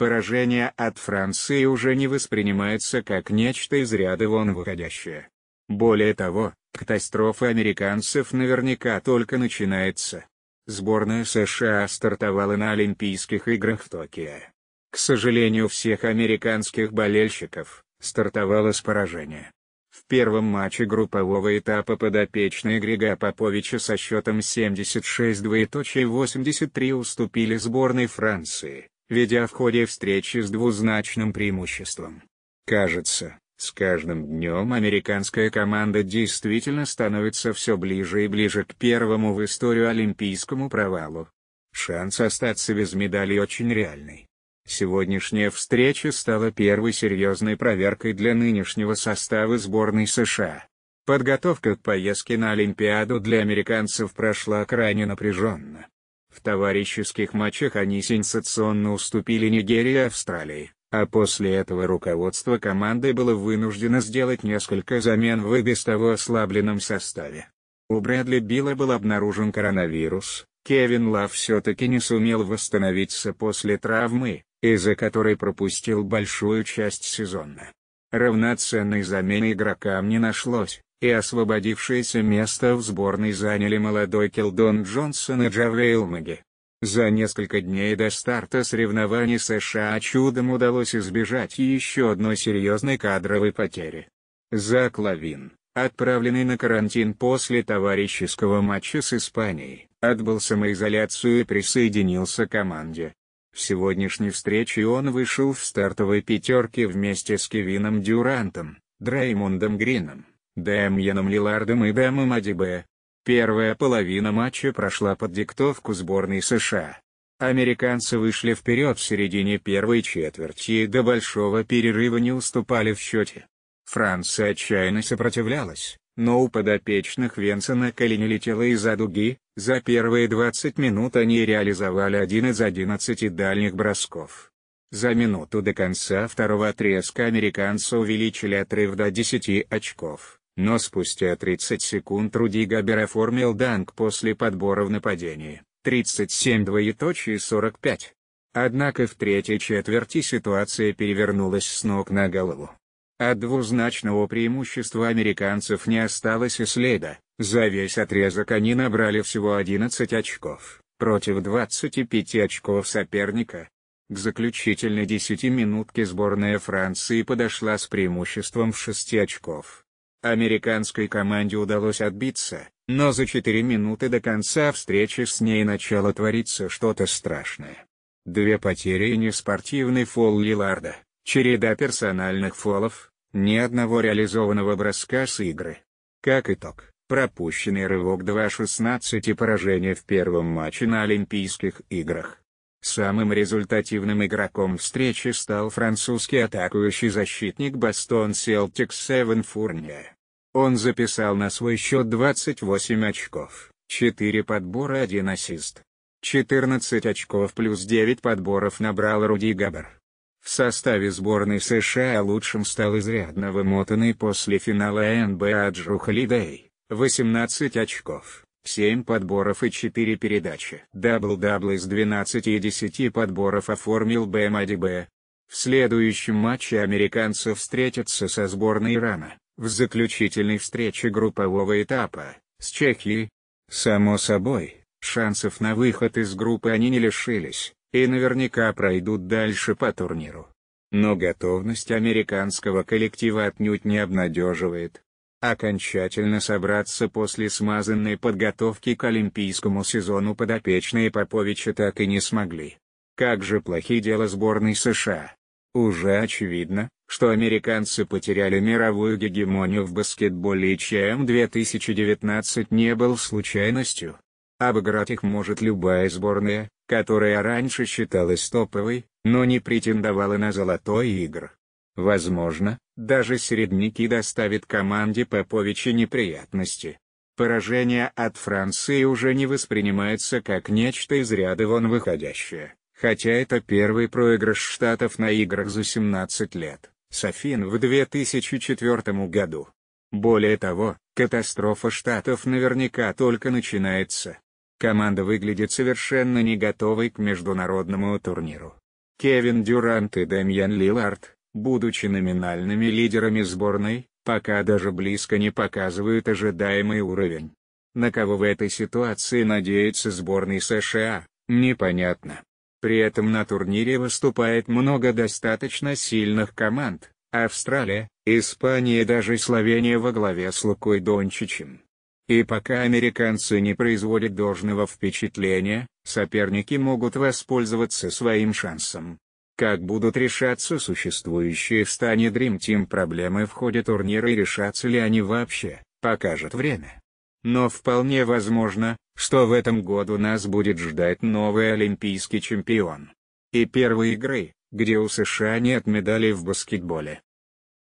Поражение от Франции уже не воспринимается как нечто из ряда вон выходящее. Более того, катастрофа американцев наверняка только начинается. Сборная США стартовала на Олимпийских играх в Токио. К сожалению всех американских болельщиков, стартовала с поражения. В первом матче группового этапа подопечные Грига Поповича со счетом 76-83 уступили сборной Франции, ведя в ходе встречи с двузначным преимуществом. Кажется, с каждым днем американская команда действительно становится все ближе и ближе к первому в историю олимпийскому провалу. Шанс остаться без медали очень реальный. Сегодняшняя встреча стала первой серьезной проверкой для нынешнего состава сборной США. Подготовка к поездке на Олимпиаду для американцев прошла крайне напряженно. В товарищеских матчах они сенсационно уступили Нигерии и Австралии. А после этого руководство команды было вынуждено сделать несколько замен в и без того ослабленном составе. У Брэдли Била был обнаружен коронавирус, Кевин Лав все-таки не сумел восстановиться после травмы, из-за которой пропустил большую часть сезона. Равноценной замены игрокам не нашлось, и освободившееся место в сборной заняли молодой Келдон Джонсон и Джавейл Макги. За несколько дней до старта соревнований США чудом удалось избежать еще одной серьезной кадровой потери. Зак Лавин, отправленный на карантин после товарищеского матча с Испанией, отбыл самоизоляцию и присоединился к команде. В сегодняшней встрече он вышел в стартовой пятерке вместе с Кевином Дюрантом, Дреймондом Грином, Дэмьеном Лилардом и Бэмом Адибе. Первая половина матча прошла под диктовку сборной США. Американцы вышли вперед в середине первой четверти и до большого перерыва не уступали в счете. Франция отчаянно сопротивлялась, но у подопечных Венсона колени летела из-за дуги, за первые 20 минут они реализовали один из 11 дальних бросков. За минуту до конца второго отрезка американцы увеличили отрыв до 10 очков. Но спустя 30 секунд Руди Габер оформил данк после подбора в нападении, 37 двоеточие 45. Однако в третьей четверти ситуация перевернулась с ног на голову. От двузначного преимущества американцев не осталось и следа, за весь отрезок они набрали всего 11 очков, против 25 очков соперника. К заключительной десятиминутке сборная Франции подошла с преимуществом в 6 очков. Американской команде удалось отбиться, но за 4 минуты до конца встречи с ней начало твориться что-то страшное. Две потери и неспортивный фол Лиларда, череда персональных фолов, ни одного реализованного броска с игры. Как итог, пропущенный рывок 2-16 и поражение в первом матче на Олимпийских играх. Самым результативным игроком встречи стал французский атакующий защитник Бастон Селтикс Севен Фурния. Он записал на свой счет 28 очков, 4 подбора 1 ассист. 14 очков плюс 9 подборов набрал Руди Гобер. В составе сборной США лучшим стал изрядно вымотанный после финала НБА Холидей, 18 очков. 7 подборов и 4 передачи. Дабл-дабл из 12 и 10 подборов оформил Бэм Адебайо. В следующем матче американцы встретятся со сборной Ирана, в заключительной встрече группового этапа, с Чехией. Само собой, шансов на выход из группы они не лишились, и наверняка пройдут дальше по турниру. Но готовность американского коллектива отнюдь не обнадеживает. Окончательно собраться после смазанной подготовки к олимпийскому сезону подопечные Поповича так и не смогли. Как же плохи дела сборной США. Уже очевидно, что американцы потеряли мировую гегемонию в баскетболе и ЧМ 2019 не был случайностью. Обыграть их может любая сборная, которая раньше считалась топовой, но не претендовала на золотой игр. Возможно, даже середняки доставят команде Поповича неприятности. Поражение от Франции уже не воспринимается как нечто из ряда вон выходящее, хотя это первый проигрыш Штатов на играх за 17 лет, Софин в 2004 году. Более того, катастрофа Штатов наверняка только начинается. Команда выглядит совершенно не готовой к международному турниру. Кевин Дюрант и Дэмьян Лилард, будучи номинальными лидерами сборной, пока даже близко не показывают ожидаемый уровень. На кого в этой ситуации надеется сборной США, непонятно. При этом на турнире выступает много достаточно сильных команд, Австралия, Испания и даже Словения во главе с Лукой Дончичем. И пока американцы не производят должного впечатления, соперники могут воспользоваться своим шансом. Как будут решаться существующие в стане Dream Team проблемы в ходе турнира и решатся ли они вообще, покажет время. Но вполне возможно, что в этом году нас будет ждать новый олимпийский чемпион. И первые игры, где у США нет медалей в баскетболе,